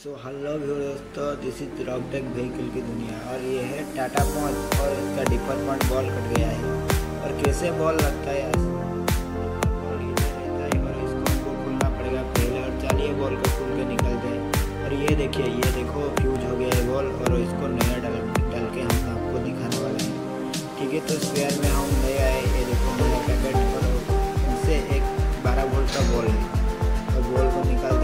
सो hello दोस्तों this is Rocktech vehicle की दुनिया। और ये है टाटा पॉन्च और इसका डिपर बॉल कट गया है। और कैसे बॉल लगता है और बॉल को खुल के निकलते और ये देखिए, ये देखो फ्यूज हो गया है बॉल और इसको नया डाल के हम आपको दिखाने वाले हैं। ठीक है तो स्पेयर में हम नया आए ये देखो मेरा पैकेट और इनसे एक बारह वोल्ट का बॉल है। तो और बॉल को निकाल